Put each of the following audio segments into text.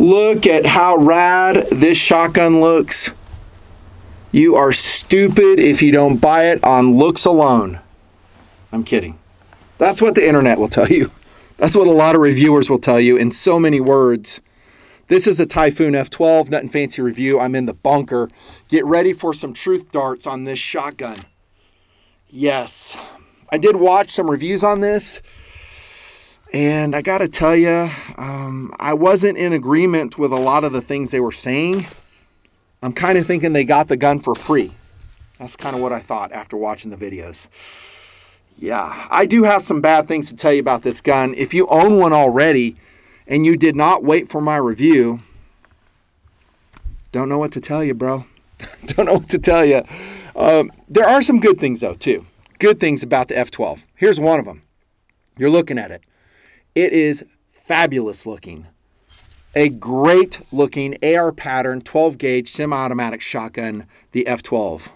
Look at how rad this shotgun looks. You are stupid if you don't buy it on looks alone. I'm kidding. That's what the internet will tell you. That's what a lot of reviewers will tell you in so many words. This is a Typhoon F12, Nutnfancy review. I'm in the bunker. Get ready for some truth darts on this shotgun. Yes, I did watch some reviews on this, and I gotta tell you, um, I wasn't in agreement with a lot of the things they were saying. I'm kind of thinking they got the gun for free. That's kind of what I thought after watching the videos. Yeah, I do have some bad things to tell you about this gun. If you own one already and you did not wait for my review, don't know what to tell you, bro. don't know what to tell you. Um, there are some good things, though, too. Good things about the F12. Here's one of them. You're looking at it. It is fabulous looking a great looking AR pattern 12 gauge semi automatic shotgun, the F12.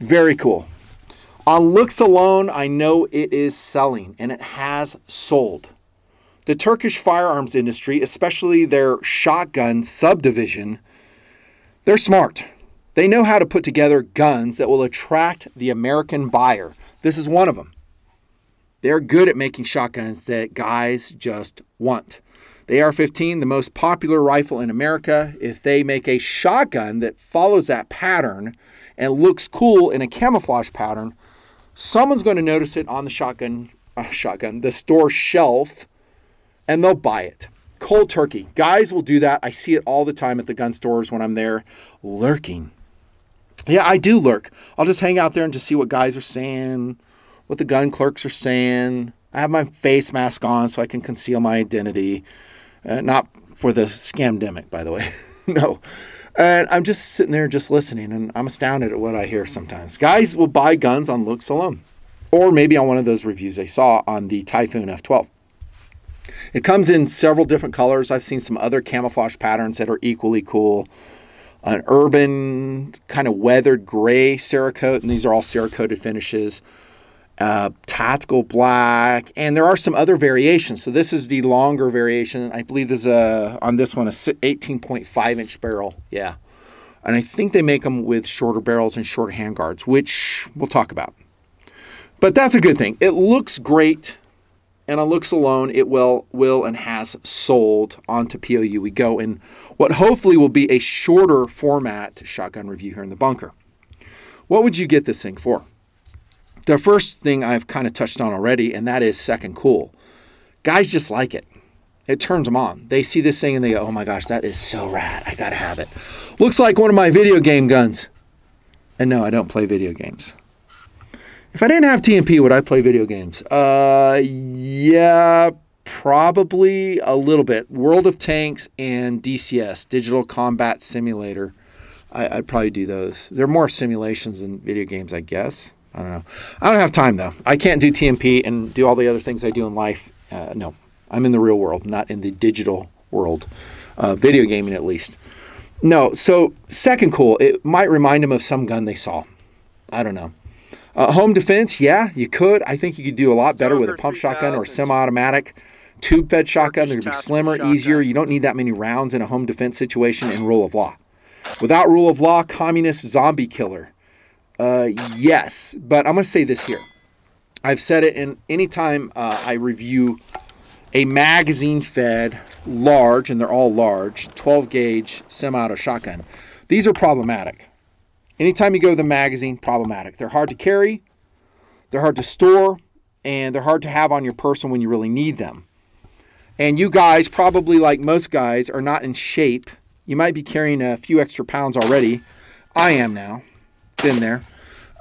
Very cool. On looks alone, I know it is selling and it has sold. The Turkish firearms industry, especially their shotgun subdivision, they're smart. They know how to put together guns that will attract the American buyer. This is one of them. They're good at making shotguns that guys just want. The AR 15, the most popular rifle in America, if they make a shotgun that follows that pattern and looks cool in a camouflage pattern, someone's going to notice it on the shotgun, uh, shotgun, the store shelf, and they'll buy it. Cold turkey. Guys will do that. I see it all the time at the gun stores when I'm there lurking. Yeah, I do lurk. I'll just hang out there and just see what guys are saying, what the gun clerks are saying. I have my face mask on so I can conceal my identity. Uh, not for the scamdemic, by the way. no. And I'm just sitting there just listening, and I'm astounded at what I hear sometimes. Guys will buy guns on looks alone, or maybe on one of those reviews they saw on the Typhoon F12. It comes in several different colors. I've seen some other camouflage patterns that are equally cool. An urban, kind of weathered gray Cerakote, and these are all Cerakoted finishes uh, tactical black, and there are some other variations. So this is the longer variation. I believe there's a on this one a 18.5 inch barrel. Yeah, and I think they make them with shorter barrels and shorter handguards, which we'll talk about. But that's a good thing. It looks great, and on looks alone, it will will and has sold onto POU. We go in what hopefully will be a shorter format shotgun review here in the bunker. What would you get this thing for? The first thing I've kind of touched on already, and that is second cool. Guys just like it. It turns them on. They see this thing and they go, oh my gosh, that is so rad. I got to have it. Looks like one of my video game guns. And no, I don't play video games. If I didn't have TNP, would I play video games? Uh, yeah, probably a little bit. World of Tanks and DCS, Digital Combat Simulator. I, would probably do those. They're more simulations than video games, I guess. I don't know. I don't have time though. I can't do TNP and do all the other things I do in life. Uh, no, I'm in the real world, not in the digital world, uh, video gaming at least. No, so second cool, it might remind them of some gun they saw. I don't know. Uh, home defense, yeah, you could. I think you could do a lot better with a pump shotgun or a semi-automatic tube fed shotgun. They're going to be slimmer, easier. You don't need that many rounds in a home defense situation in rule of law. Without rule of law, communist zombie killer. Uh, yes, but I'm going to say this here. I've said it in anytime uh, I review a magazine fed large, and they're all large, 12 gauge semi auto shotgun. These are problematic. Anytime you go to the magazine, problematic. They're hard to carry, they're hard to store, and they're hard to have on your person when you really need them. And you guys, probably like most guys, are not in shape. You might be carrying a few extra pounds already. I am now been there.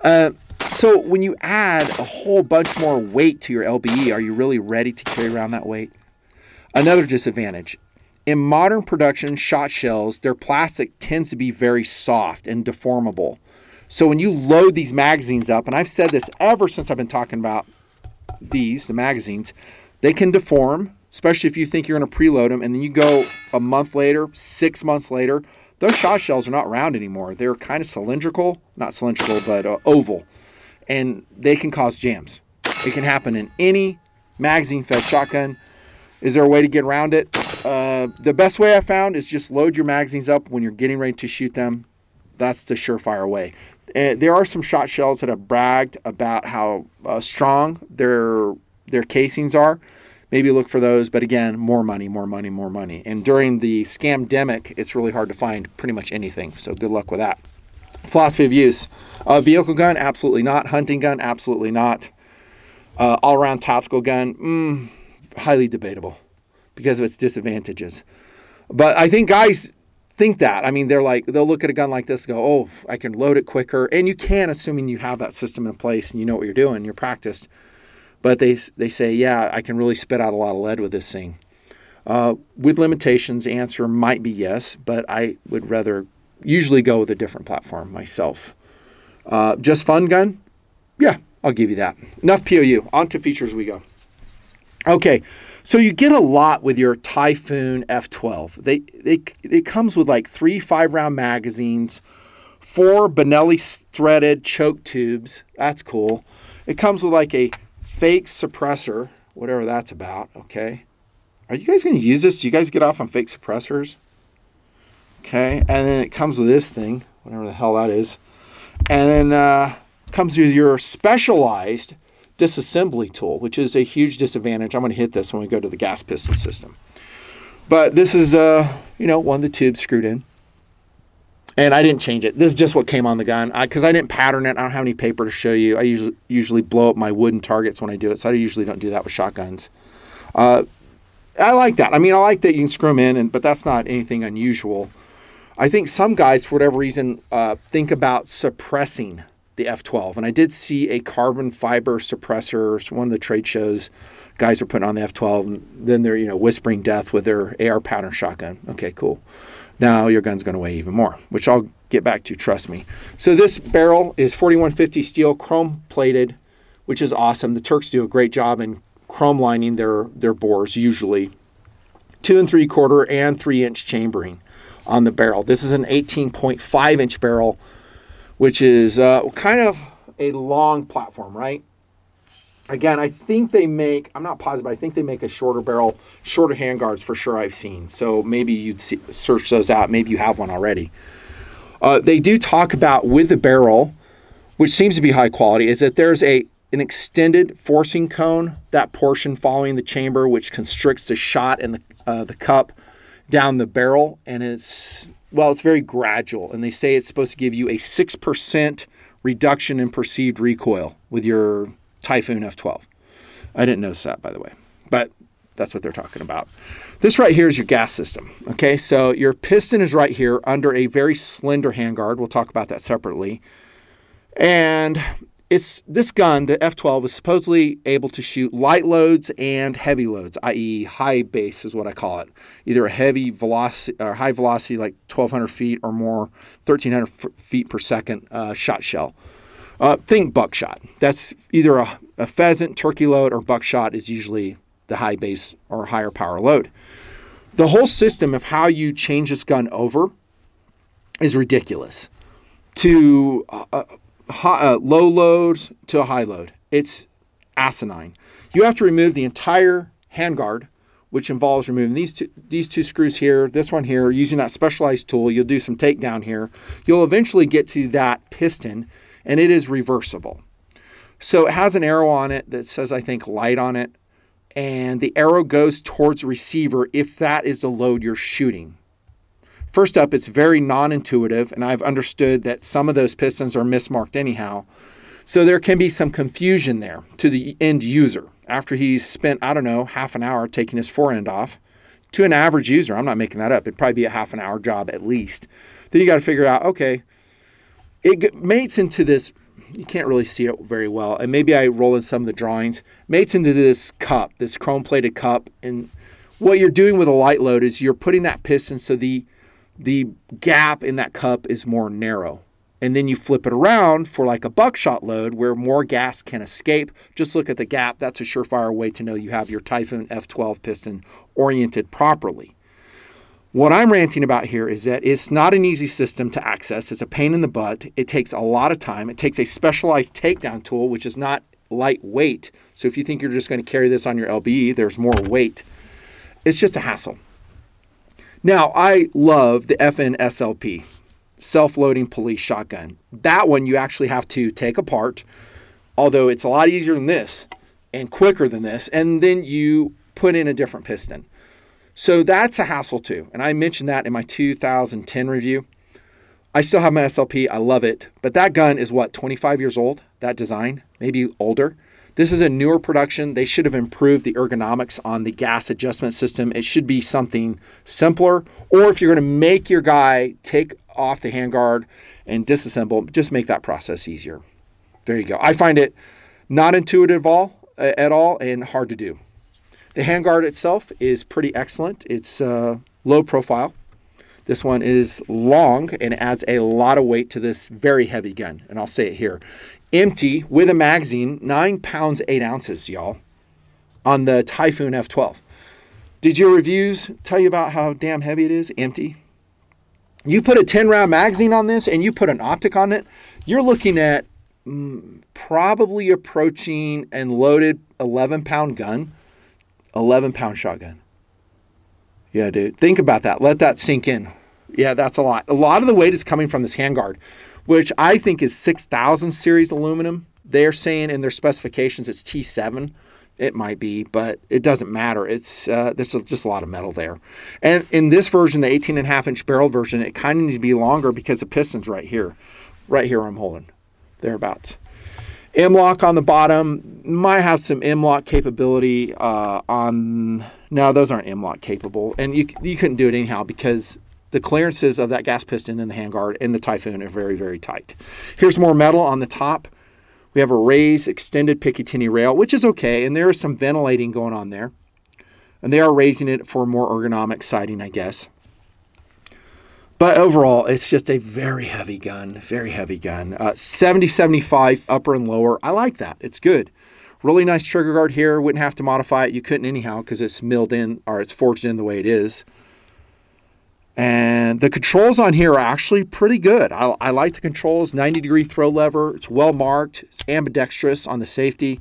Uh, so when you add a whole bunch more weight to your LBE, are you really ready to carry around that weight? Another disadvantage. In modern production shot shells, their plastic tends to be very soft and deformable. So when you load these magazines up, and I've said this ever since I've been talking about these, the magazines, they can deform, especially if you think you're going to preload them, and then you go a month later, six months later, those shot shells are not round anymore. They're kind of cylindrical, not cylindrical, but uh, oval, and they can cause jams. It can happen in any magazine fed shotgun. Is there a way to get around it? Uh, the best way I found is just load your magazines up when you're getting ready to shoot them. That's the surefire way. Uh, there are some shot shells that have bragged about how uh, strong their their casings are. Maybe look for those, but again, more money, more money, more money. And during the scamdemic, it's really hard to find pretty much anything. So good luck with that. Philosophy of use: vehicle gun, absolutely not. Hunting gun, absolutely not. Uh, all-around tactical gun, mm, highly debatable because of its disadvantages. But I think guys think that. I mean, they're like, they'll look at a gun like this go, oh, I can load it quicker. And you can, assuming you have that system in place and you know what you're doing, you're practiced. But they, they say, yeah, I can really spit out a lot of lead with this thing. Uh, with limitations, answer might be yes, but I would rather usually go with a different platform myself. Uh, just fun gun? Yeah, I'll give you that. Enough POU. On to features we go. Okay, so you get a lot with your Typhoon F12. They, they it comes with like three five round magazines, four Benelli threaded choke tubes. That's cool. It comes with like a fake suppressor, whatever that's about. Okay, are you guys going to use this? Do you guys get off on fake suppressors? Okay, and then it comes with this thing, whatever the hell that is, and then uh, comes with your specialized disassembly tool, which is a huge disadvantage. I'm going to hit this when we go to the gas piston system. But this is, uh, you know, one of the tubes screwed in. And I didn't change it. This is just what came on the gun because I, I, didn't pattern it. I don't have any paper to show you. I usually usually blow up my wooden targets when I do it, so I usually don't do that with shotguns. Uh, I like that. I mean, I like that you can screw them in, and, but that's not anything unusual. I think some guys, for whatever reason, uh, think about suppressing the F12. And I did see a carbon fiber suppressor, one of the trade shows guys are putting on the F12, and then they're, you know, whispering death with their AR pattern shotgun. Okay, cool. Now your gun's going to weigh even more, which I'll get back to, trust me. So this barrel is 4150 steel, chrome plated, which is awesome. The Turks do a great job in chrome lining their, their bores usually. Two and three quarter and three inch chambering on the barrel. This is an 18.5 inch barrel which is uh, kind of a long platform, right? Again, I think they make, I'm not positive, I think they make a shorter barrel, shorter handguards for sure I've seen. So maybe you'd see, search those out. Maybe you have one already. Uh, they do talk about with the barrel, which seems to be high quality, is that there's a an extended forcing cone, that portion following the chamber, which constricts the shot and the, uh, the cup down the barrel. And it's well, it's very gradual, and they say it's supposed to give you a 6% reduction in perceived recoil with your Typhoon F12. I didn't notice that, by the way, but that's what they're talking about. This right here is your gas system. Okay, so your piston is right here under a very slender handguard. We'll talk about that separately. And it's this gun, the F12, is supposedly able to shoot light loads and heavy loads, i.e., high brass is what I call it. Either a heavy velocity or high velocity, like 1,200 feet or more, 1,300 feet per second uh, shot shell. Uh, think buckshot. That's either a, a pheasant, turkey load, or buckshot is usually the high brass or higher power load. The whole system of how you change this gun over is ridiculous. To uh, high, uh, low load to a high load. It's asinine. You have to remove the entire handguard, which involves removing these two, these two screws here, this one here, using that specialized tool. You'll do some takedown here. You'll eventually get to that piston, and it is reversible. So it has an arrow on it that says, I think, light on it. And the arrow goes towards receiver if that is the load you're shooting. First up, it's very non intuitive, and I've understood that some of those pistons are mismarked anyhow. So there can be some confusion there to the end user after he's spent, I don't know, half an hour taking his forend off. To an average user, I'm not making that up, it'd probably be a half an hour job at least. Then you got to figure out, okay, it mates into this, you can't really see it very well, and maybe I roll in some of the drawings, mates into this cup, this chrome plated cup, and what you're doing with a light load is you're putting that piston so the the gap in that cup is more narrow. And then you flip it around for like a buckshot load where more gas can escape. Just look at the gap. That's a surefire way to know you have your Typhoon F12 piston oriented properly. What I'm ranting about here is that it's not an easy system to access. It's a pain in the butt. It takes a lot of time. It takes a specialized takedown tool, which is not lightweight. So if you think you're just going to carry this on your LBE, there's more weight. It's just a hassle. Now, I love the FN SLP, self-loading police shotgun. That one you actually have to take apart, although it's a lot easier than this and quicker than this, and then you put in a different piston. So that's a hassle too. And I mentioned that in my 2010 review. I still have my SLP. I love it. But that gun is what, 25 years old? That design, maybe older. This is a newer production. They should have improved the ergonomics on the gas adjustment system. It should be something simpler. Or if you're going to make your guy take off the handguard and disassemble, just make that process easier. There you go. I find it not intuitive all, at all and hard to do. The handguard itself is pretty excellent. It's uh, low profile. This one is long and adds a lot of weight to this very heavy gun. And I'll say it here empty with a magazine, nine pounds, eight ounces, y'all, on the Typhoon F12. Did your reviews tell you about how damn heavy it is? Empty. You put a 10 round magazine on this and you put an optic on it, you're looking at mm, probably approaching and loaded 11 pound gun, 11 pound shotgun. Yeah, dude. Think about that. Let that sink in. Yeah, that's a lot. A lot of the weight is coming from this handguard which I think is 6000 series aluminum. They're saying in their specifications it's T7. It might be, but it doesn't matter. It's uh, there's just a lot of metal there. And in this version, the 18 and a half inch barrel version, it kind of needs to be longer because the piston's right here. Right here I'm holding. Thereabouts. M-LOK on the bottom might have some M-LOK capability uh, on. No, those aren't M-LOK capable, and you you couldn't do it anyhow because the clearances of that gas piston in the handguard in the Typhoon are very, very tight. Here's more metal on the top. We have a raised extended Picatinny rail, which is okay, and there is some ventilating going on there. And they are raising it for more ergonomic sighting, I guess. But overall, it's just a very heavy gun, very heavy gun. Uh, 70 75 upper and lower. I like that. It's good. Really nice trigger guard here. Wouldn't have to modify it. You couldn't anyhow because it's milled in or it's forged in the way it is. And the controls on here are actually pretty good. I, I, like the controls 90 degree throw lever. It's well marked, it's ambidextrous on the safety.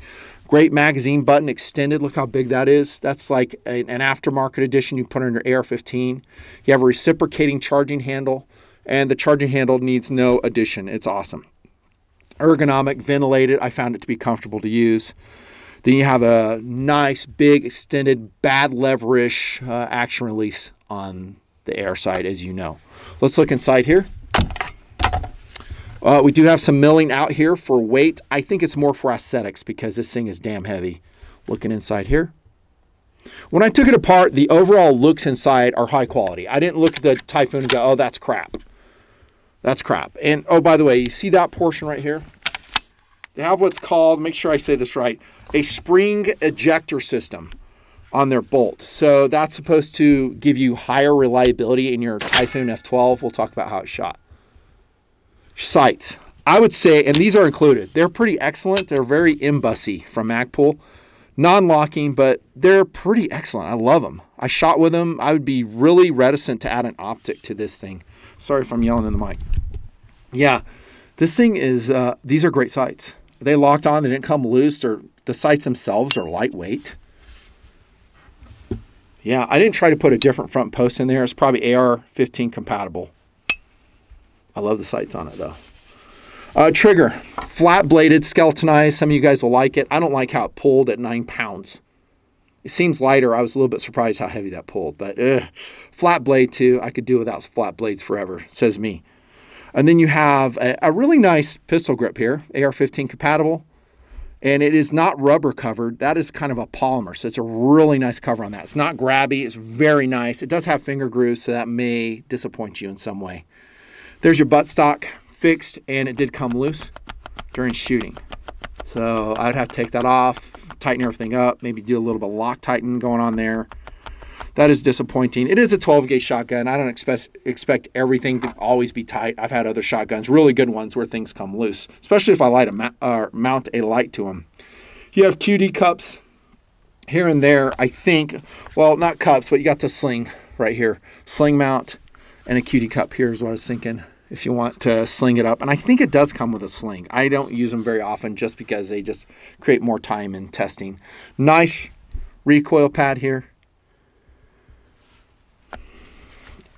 Great magazine button extended. Look how big that is. That's like an aftermarket edition you put on your AR 15. You have a reciprocating charging handle, and the charging handle needs no addition. It's awesome. Ergonomic, ventilated. I found it to be comfortable to use. Then you have a nice, big, extended, bad leverish uh, action release on the air side, as you know. Let's look inside here. Uh, we do have some milling out here for weight. I think it's more for aesthetics because this thing is damn heavy. Looking inside here. When I took it apart, the overall looks inside are high quality. I didn't look at the Typhoon and go, oh, that's crap. That's crap. And oh, by the way, you see that portion right here? They have what's called, make sure I say this right, a spring ejector system on their bolt. So that's supposed to give you higher reliability in your Typhoon F12. We'll talk about how it's shot. Sights. I would say, and these are included, they're pretty excellent. They're very embussy from Magpul. Non-locking, but they're pretty excellent. I love them. I shot with them. I would be really reticent to add an optic to this thing. Sorry if I'm yelling in the mic. Yeah, this thing is, uh, these are great sights. They locked on, they didn't come loose, or the sights themselves are lightweight. Yeah, I didn't try to put a different front post in there. It's probably AR-15 compatible. I love the sights on it though. Uh, trigger, flat bladed, skeletonized. Some of you guys will like it. I don't like how it pulled at nine pounds. It seems lighter. I was a little bit surprised how heavy that pulled, but ugh. flat blade too. I could do without flat blades forever, says me. And then you have a, a really nice pistol grip here, AR-15 compatible and it is not rubber covered. That is kind of a polymer, so it's a really nice cover on that. It's not grabby, it's very nice. It does have finger grooves, so that may disappoint you in some way. There's your buttstock fixed, and it did come loose during shooting. So I would have to take that off, tighten everything up, maybe do a little bit of Loctiting going on there. That is disappointing. It is a 12 gauge shotgun. I don't expect expect everything to always be tight. I've had other shotguns, really good ones, where things come loose, especially if I light a uh, mount a light to them. You have QD cups here and there. I think, well, not cups, but you got the sling right here, sling mount, and a QD cup. Here's what I was thinking. If you want to sling it up, and I think it does come with a sling. I don't use them very often just because they just create more time in testing. Nice recoil pad here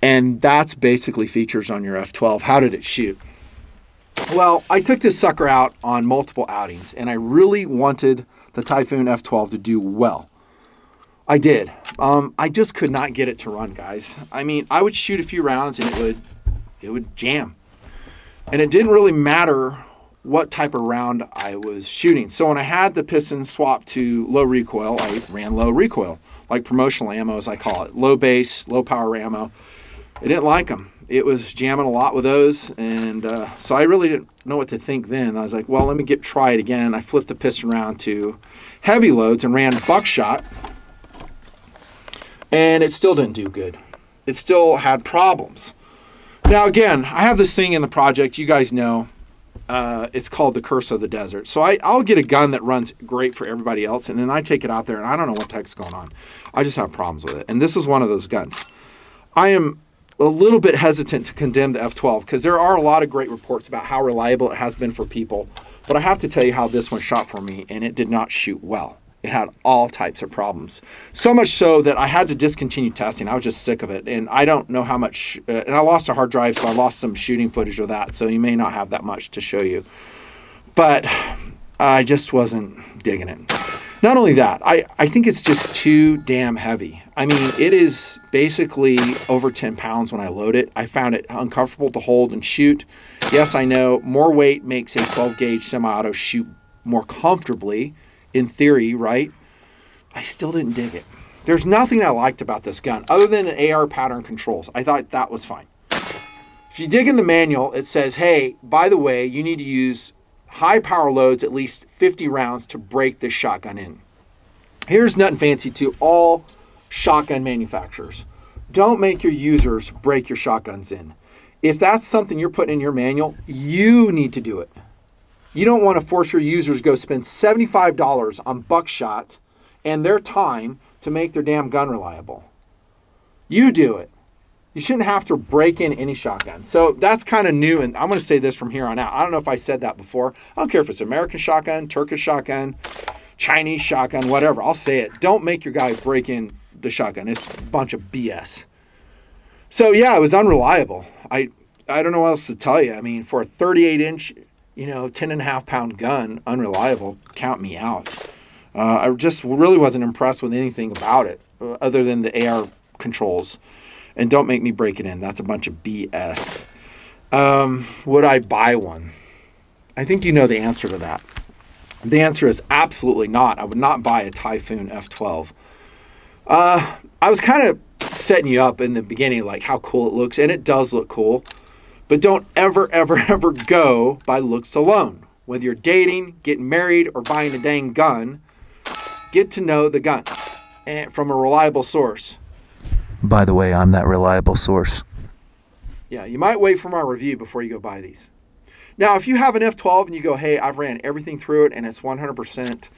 And that's basically features on your F12. How did it shoot? Well, I took this sucker out on multiple outings, and I really wanted the Typhoon F12 to do well. I did. Um, I just could not get it to run, guys. I mean, I would shoot a few rounds and it would, it would jam, and it didn't really matter what type of round I was shooting. So when I had the piston swapped to low recoil, I ran low recoil, like promotional ammo as I call it, low brass, low power ammo. I didn't like them. It was jamming a lot with those, and uh, so I really didn't know what to think then. I was like, well, let me get try it again. I flipped the piston around to heavy loads and ran buckshot, and it still didn't do good. It still had problems. Now again, I have this thing in the project. You guys know uh, it's called the curse of the desert. So I, I'll get a gun that runs great for everybody else, and then I take it out there, and I don't know what the heck's going on. I just have problems with it, and this is one of those guns. I am a little bit hesitant to condemn the F12 because there are a lot of great reports about how reliable it has been for people, but I have to tell you how this one shot for me, and it did not shoot well. It had all types of problems. So much so that I had to discontinue testing. I was just sick of it. And I don't know how much, uh, and I lost a hard drive, so I lost some shooting footage of that. So you may not have that much to show you. But I just wasn't digging it. Not only that, I, I think it's just too damn heavy. I mean, it is basically over 10 pounds when I load it. I found it uncomfortable to hold and shoot. Yes, I know more weight makes a 12 gauge semi auto shoot more comfortably in theory, right? I still didn't dig it. There's nothing I liked about this gun other than AR pattern controls. I thought that was fine. If you dig in the manual, it says, hey, by the way, you need to use high power loads, at least 50 rounds to break this shotgun in. Here's Nutnfancy to all shotgun manufacturers. Don't make your users break your shotguns in. If that's something you're putting in your manual, you need to do it. You don't want to force your users to go spend $75 on buckshot and their time to make their damn gun reliable. You do it. You shouldn't have to break in any shotgun. So that's kind of new, and I'm going to say this from here on out. I don't know if I said that before. I don't care if it's American shotgun, Turkish shotgun, Chinese shotgun, whatever. I'll say it. Don't make your guy break in the shotgun. It's a bunch of BS. So yeah, it was unreliable. I I don't know what else to tell you. I mean, for a 38 inch you know, 10 and a half pound gun, unreliable, count me out. Uh, I just really wasn't impressed with anything about it uh, other than the AR controls. And don't make me break it in. That's a bunch of BS. Um, would I buy one? I think you know the answer to that. The answer is absolutely not. I would not buy a Typhoon F12. Uh, I was kind of setting you up in the beginning, like how cool it looks, and it does look cool. But don't ever, ever, ever go by looks alone. Whether you're dating, getting married, or buying a dang gun, get to know the gun and from a reliable source. By the way, I'm that reliable source. Yeah, you might wait for my review before you go buy these. Now, if you have an F12 and you go, hey, I've ran everything through it and it's 100%,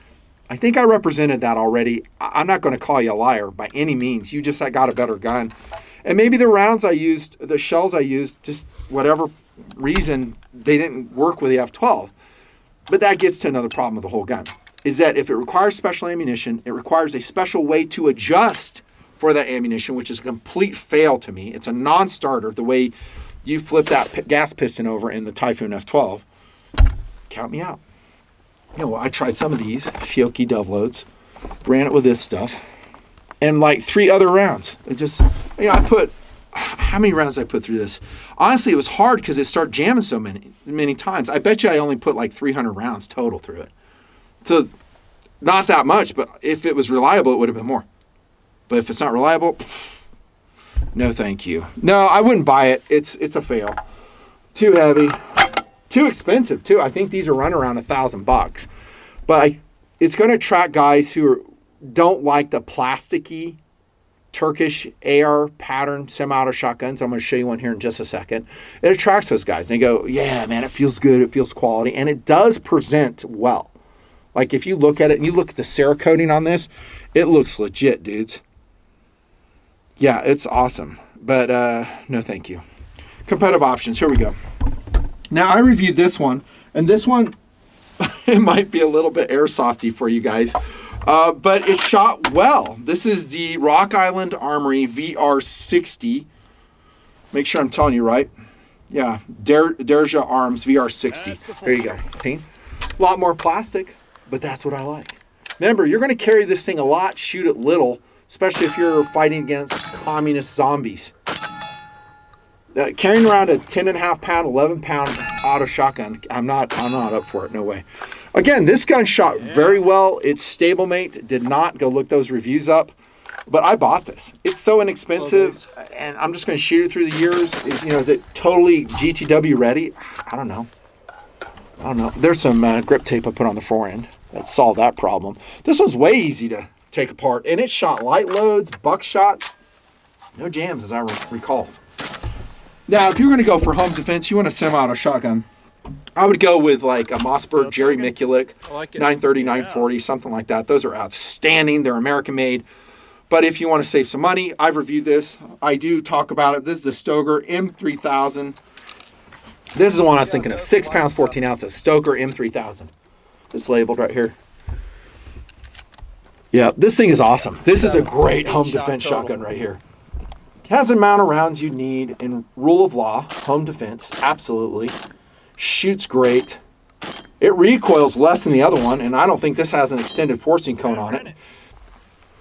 I think I represented that already. I'm not going to call you a liar by any means. You just got a better gun and maybe the rounds I used, the shells I used, just whatever reason, they didn't work with the F12. But that gets to another problem with the whole gun, is that if it requires special ammunition, it requires a special way to adjust for that ammunition, which is a complete fail to me. It's a non-starter the way you flip that gas piston over in the Typhoon F12. Count me out. Yeah, well, I tried some of these Fiocchi dove loads, ran it with this stuff, and like three other rounds. It just, you know, I put how many rounds I put through this? Honestly, it was hard because it started jamming so many many times. I bet you I only put like 300 rounds total through it. So not that much, but if it was reliable, it would have been more. But if it's not reliable, no, thank you. No, I wouldn't buy it. It's it's a fail. Too heavy, too expensive too. I think these are run around a thousand bucks, but I, it's going to attract guys who are don't like the plasticky Turkish AR pattern semi-auto shotguns. I'm going to show you one here in just a second. It attracts those guys. They go, yeah, man, it feels good. It feels quality. And it does present well. Like if you look at it and you look at the Cerakoting on this, it looks legit, dudes. Yeah, it's awesome. But uh, no, thank you. Competitive options. Here we go. Now I reviewed this one, and this one, it might be a little bit airsofty for you guys. Uh, but it shot well. This is the Rock Island Armory VR60. Make sure I'm telling you right. Yeah, Der- Derya Arms VR60. There you go. A lot more plastic, but that's what I like. Remember, you're going to carry this thing a lot, shoot it little, especially if you're fighting against communist zombies. Uh, carrying around a 10 and a half pound, 11 pound auto shotgun, I'm not, I'm not up for it. No way. Again, this gun shot very well. Its stablemate did not. Go look those reviews up. But I bought this. It's so inexpensive, and I'm just going to shoot it through the years. Is, you know, is it totally GTW ready? I don't know. I don't know. There's some uh, grip tape I put on the forend that solved that problem. This one's way easy to take apart, and it shot light loads, buckshot, no jams as I re- recall. Now, if you're going to go for home defense, you want a semi-auto shotgun. I would go with like a Mossberg Jerry Miculek, like 930, 940, something like that. Those are outstanding. They're American made. But if you want to save some money, I've reviewed this. I do talk about it. This is the Stoeger M3000. This is the one I was thinking of. Six pounds, 14 ounces. Stoeger M3000. It's labeled right here. Yeah, this thing is awesome. This is a great home defense shotgun right here. Has the amount of rounds you need in rule of law, home defense, absolutely. Shoots great. It recoils less than the other one, and I don't think this has an extended forcing cone on it.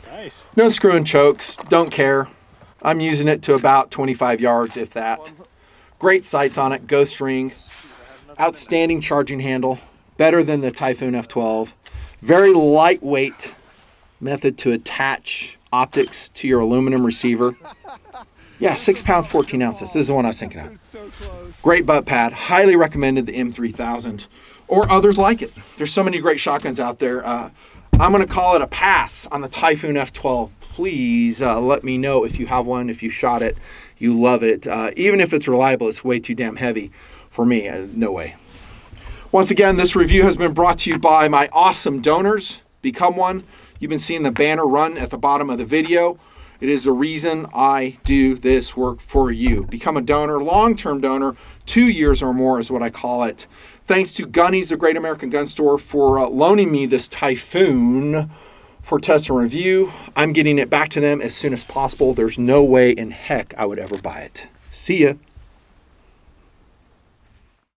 Nice. No screwing chokes, don't care. I'm using it to about 25 yards, if that. Great sights on it, ghost ring, outstanding charging handle, better than the Typhoon F12. Very lightweight method to attach optics to your aluminum receiver. Yeah, six pounds, 14 ounces. This is the one I was thinking of. Great butt pad. Highly recommended the M3000 or others like it. There's so many great shotguns out there. Uh, I'm going to call it a pass on the Typhoon F12. Please uh, let me know if you have one, if you shot it, you love it. Uh, even if it's reliable, it's way too damn heavy for me. Uh, no way. Once again, this review has been brought to you by my awesome donors. Become one. You've been seeing the banner run at the bottom of the video. It is the reason I do this work for you. Become a donor, long term donor, two years or more is what I call it. Thanks to Gunny's, the Great American Gun Store, for uh, loaning me this Typhoon for test and review. I'm getting it back to them as soon as possible. There's no way in heck I would ever buy it. See ya.